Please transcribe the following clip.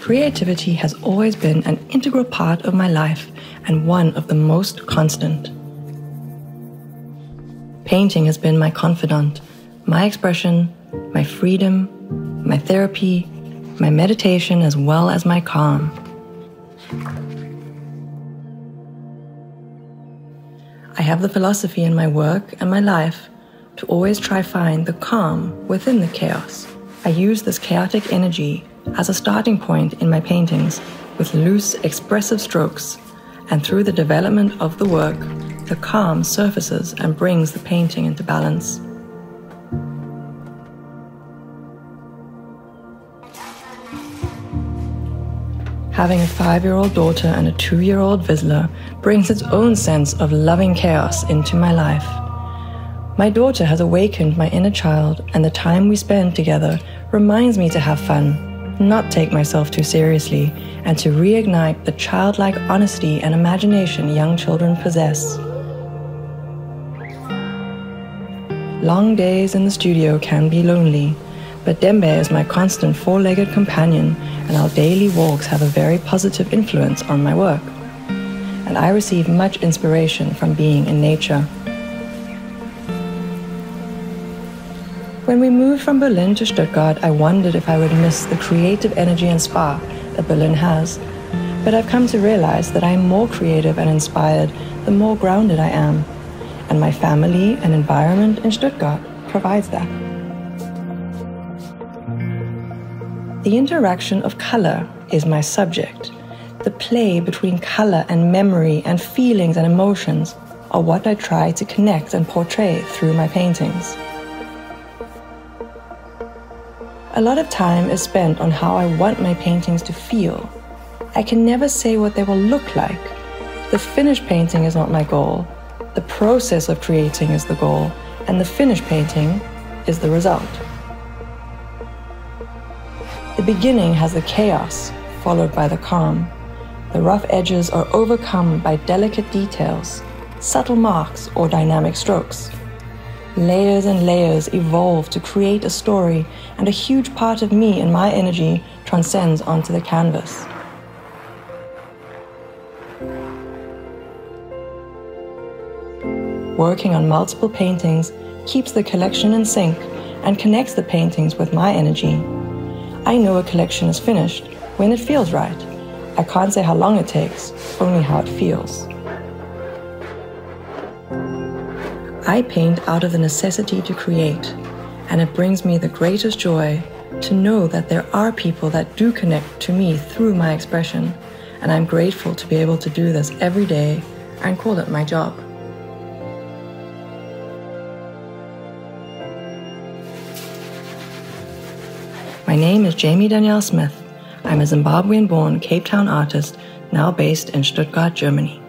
Creativity has always been an integral part of my life and one of the most constant. Painting has been my confidant, my expression, my freedom, my therapy, my meditation, as well as my calm. I have the philosophy in my work and my life to always try find the calm within the chaos. I use this chaotic energy as a starting point in my paintings with loose, expressive strokes, and through the development of the work, the calm surfaces and brings the painting into balance. Having a five year old daughter and a two year old Vizsla brings its own sense of loving chaos into my life. My daughter has awakened my inner child, and the time we spend together reminds me to have fun, not take myself too seriously, and to reignite the childlike honesty and imagination young children possess. Long days in the studio can be lonely, but Dembe is my constant four legged companion, and our daily walks have a very positive influence on my work. And I receive much inspiration from being in nature. When we moved from Berlin to Stuttgart, I wondered if I would miss the creative energy and spark that Berlin has. But I've come to realize that I am more creative and inspired the more grounded I am and my family and environment in Stuttgart provides that. The interaction of color is my subject. The play between color and memory and feelings and emotions are what I try to connect and portray through my paintings. A lot of time is spent on how I want my paintings to feel. I can never say what they will look like. The finished painting is not my goal, the process of creating is the goal, and the finished painting is the result. The beginning has the chaos, followed by the calm. The rough edges are overcome by delicate details, subtle marks, or dynamic strokes. Layers and layers evolve to create a story, and a huge part of me and my energy transcends onto the canvas. working on multiple paintings keeps the collection in sync and connects the paintings with my energy. I know a collection is finished when it feels right. I can't say how long it takes, only how it feels. I paint out of the necessity to create, and it brings me the greatest joy to know that there are people that do connect to me through my expression, and I'm grateful to be able to do this every day and call it my job. My name is Jaime Danielle Smith. I'm a Zimbabwean born Cape Town artist, now based in Stuttgart, Germany.